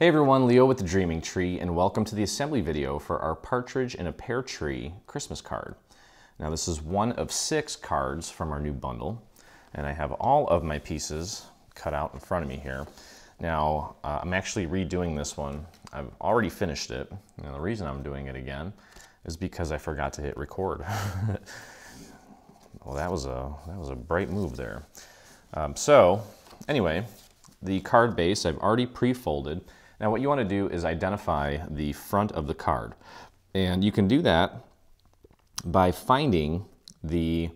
Hey everyone, Leo with the Dreaming Tree, and welcome to the assembly video for our Partridge in a Pear Tree Christmas card. Now this is one of six cards from our new bundle, and I have all of my pieces cut out in front of me here. Now, uh, I'm actually redoing this one. I've already finished it, and the reason I'm doing it again is because I forgot to hit record. well, that was a, that was a bright move there. Um, so, anyway, the card base I've already pre-folded, now what you want to do is identify the front of the card. And you can do that by finding the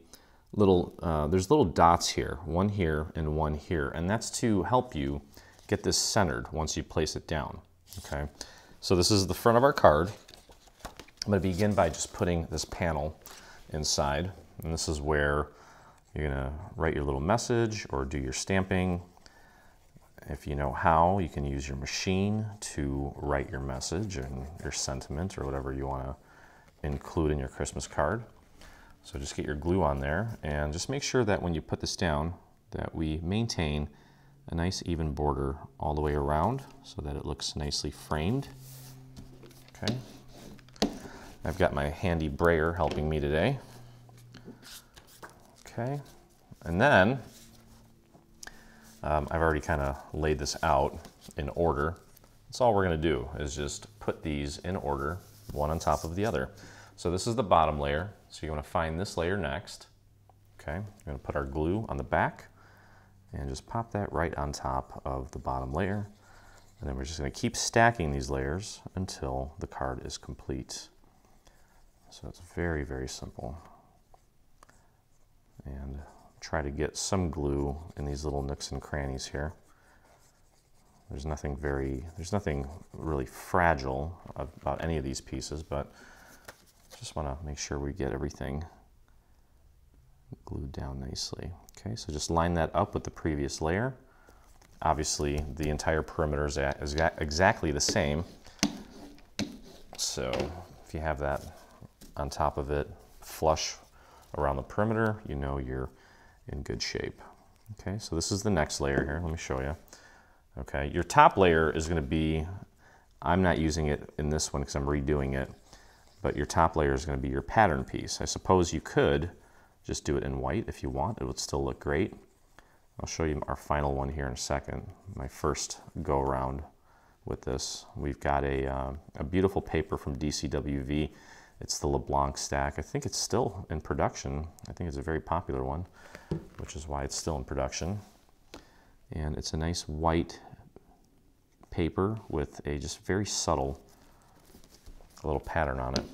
little, uh, there's little dots here, one here and one here, and that's to help you get this centered once you place it down, okay? So this is the front of our card. I'm gonna begin by just putting this panel inside, and this is where you're gonna write your little message or do your stamping, if you know how, you can use your machine to write your message and your sentiment or whatever you want to include in your Christmas card. So just get your glue on there and just make sure that when you put this down that we maintain a nice even border all the way around so that it looks nicely framed. Okay. I've got my handy brayer helping me today. Okay. And then um, I've already kind of laid this out in order. That's all we're going to do is just put these in order, one on top of the other. So this is the bottom layer. So you want to find this layer next. Okay, we're going to put our glue on the back and just pop that right on top of the bottom layer. And then we're just going to keep stacking these layers until the card is complete. So it's very, very simple. And try to get some glue in these little nooks and crannies here. There's nothing very, there's nothing really fragile about any of these pieces, but just want to make sure we get everything glued down nicely. Okay, so just line that up with the previous layer. Obviously, the entire perimeter is, is exactly the same. So if you have that on top of it flush around the perimeter, you know you're in good shape. Okay, so this is the next layer here. Let me show you. Okay, your top layer is going to be, I'm not using it in this one because I'm redoing it, but your top layer is going to be your pattern piece. I suppose you could just do it in white if you want. It would still look great. I'll show you our final one here in a second. My first go around with this. We've got a, uh, a beautiful paper from DCWV. It's the LeBlanc stack. I think it's still in production. I think it's a very popular one which is why it's still in production. And it's a nice white paper with a just very subtle little pattern on it.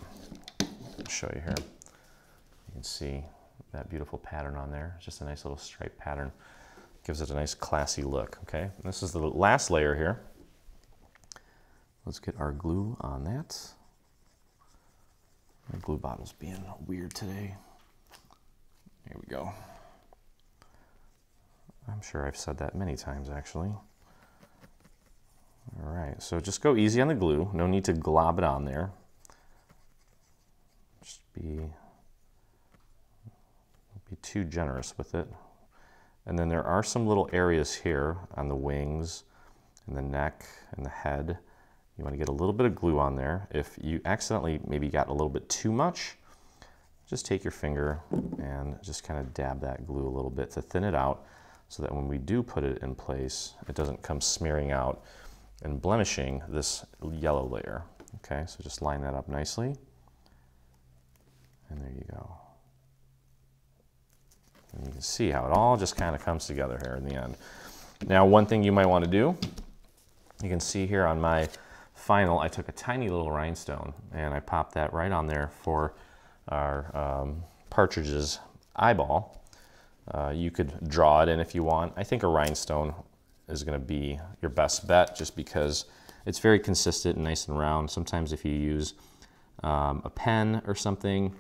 I'll show you here. You can see that beautiful pattern on there. It's just a nice little stripe pattern. Gives it a nice classy look, okay? And this is the last layer here. Let's get our glue on that. My glue bottle's being weird today. Here we go. I'm sure I've said that many times actually. All right, so just go easy on the glue. No need to glob it on there. Just be, be too generous with it. And then there are some little areas here on the wings and the neck and the head. You want to get a little bit of glue on there. If you accidentally maybe got a little bit too much, just take your finger and just kind of dab that glue a little bit to thin it out so that when we do put it in place, it doesn't come smearing out and blemishing this yellow layer. Okay, so just line that up nicely. And there you go. And you can see how it all just kind of comes together here in the end. Now, one thing you might want to do, you can see here on my final, I took a tiny little rhinestone and I popped that right on there for our um, partridge's eyeball. Uh, you could draw it in if you want. I think a rhinestone is going to be your best bet just because it's very consistent and nice and round. Sometimes if you use um, a pen or something,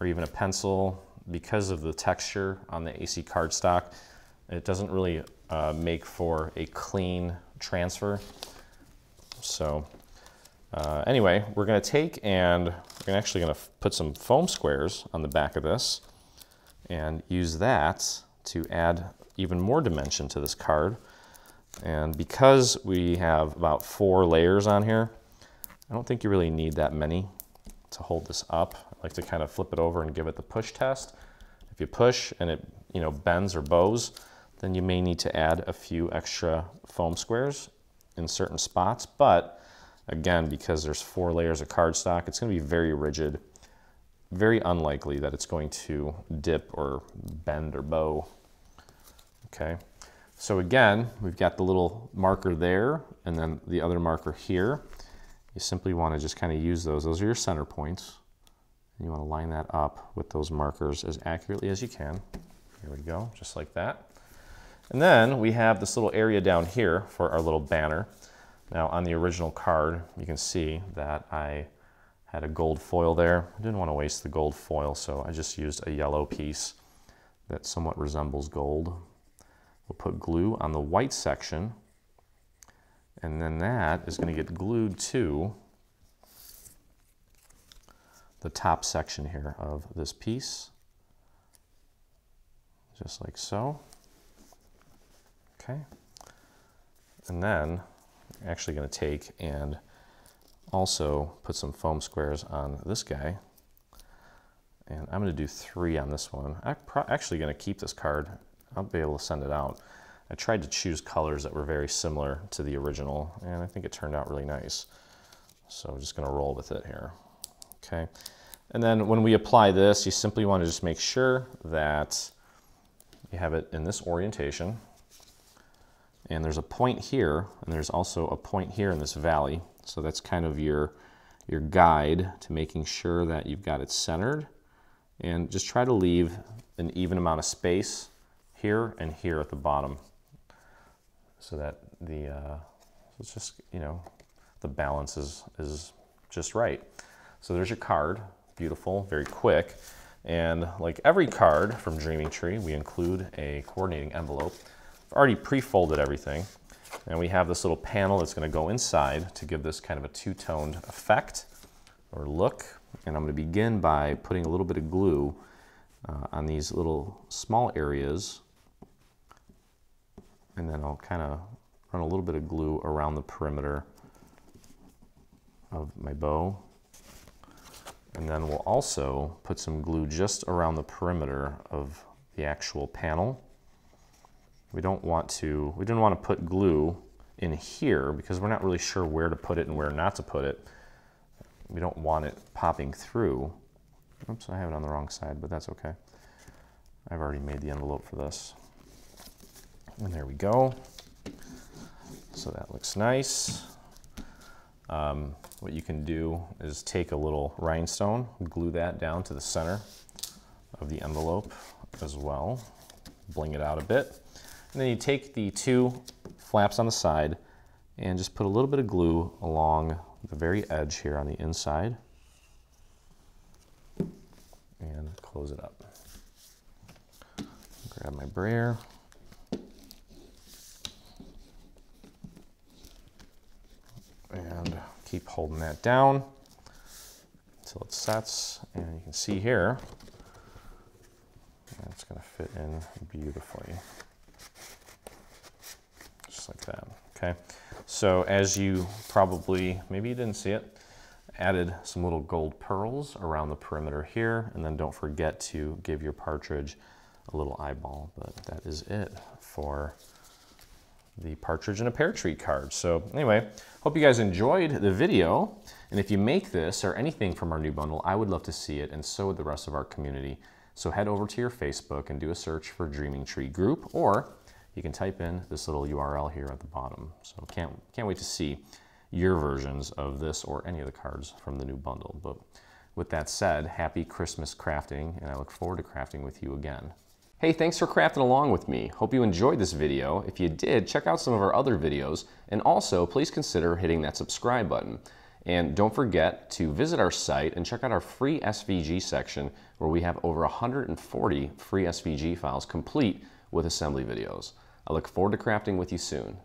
or even a pencil, because of the texture on the AC cardstock, it doesn't really uh, make for a clean transfer. So uh, anyway, we're going to take and we're actually going to put some foam squares on the back of this and use that to add even more dimension to this card. And because we have about four layers on here, I don't think you really need that many to hold this up. I like to kind of flip it over and give it the push test. If you push and it you know bends or bows, then you may need to add a few extra foam squares in certain spots. But again, because there's four layers of cardstock, it's gonna be very rigid, very unlikely that it's going to dip or bend or bow. Okay, so again, we've got the little marker there and then the other marker here. You simply wanna just kind of use those. Those are your center points. And you wanna line that up with those markers as accurately as you can. Here we go, just like that. And then we have this little area down here for our little banner. Now on the original card, you can see that I had a gold foil there. I didn't want to waste the gold foil, so I just used a yellow piece that somewhat resembles gold. We'll put glue on the white section, and then that is going to get glued to the top section here of this piece, just like so. Okay. And then actually going to take and also put some foam squares on this guy. And I'm going to do three on this one. I'm actually going to keep this card. I'll be able to send it out. I tried to choose colors that were very similar to the original, and I think it turned out really nice. So I'm just going to roll with it here. Okay. And then when we apply this, you simply want to just make sure that you have it in this orientation. And there's a point here, and there's also a point here in this valley. So that's kind of your, your guide to making sure that you've got it centered. And just try to leave an even amount of space here and here at the bottom so that the, uh, it's just, you know, the balance is, is just right. So there's your card, beautiful, very quick. And like every card from Dreaming Tree, we include a coordinating envelope. I've already pre-folded everything. And we have this little panel that's gonna go inside to give this kind of a two-toned effect or look. And I'm gonna begin by putting a little bit of glue uh, on these little small areas. And then I'll kind of run a little bit of glue around the perimeter of my bow. And then we'll also put some glue just around the perimeter of the actual panel. We don't want to, we didn't want to put glue in here because we're not really sure where to put it and where not to put it. We don't want it popping through. Oops, I have it on the wrong side, but that's okay. I've already made the envelope for this. And there we go. So that looks nice. Um, what you can do is take a little rhinestone, glue that down to the center of the envelope as well, bling it out a bit. And then you take the two flaps on the side and just put a little bit of glue along the very edge here on the inside and close it up. Grab my brayer. And keep holding that down until it sets. And you can see here, it's gonna fit in beautifully like that, okay? So as you probably, maybe you didn't see it, added some little gold pearls around the perimeter here, and then don't forget to give your partridge a little eyeball, but that is it for the partridge in a pear tree card. So anyway, hope you guys enjoyed the video. And if you make this or anything from our new bundle, I would love to see it and so would the rest of our community. So head over to your Facebook and do a search for Dreaming Tree Group or you can type in this little URL here at the bottom. So can't, can't wait to see your versions of this or any of the cards from the new bundle. But with that said, happy Christmas crafting, and I look forward to crafting with you again. Hey, thanks for crafting along with me. Hope you enjoyed this video. If you did, check out some of our other videos, and also please consider hitting that subscribe button. And don't forget to visit our site and check out our free SVG section where we have over 140 free SVG files complete with assembly videos. I look forward to crafting with you soon.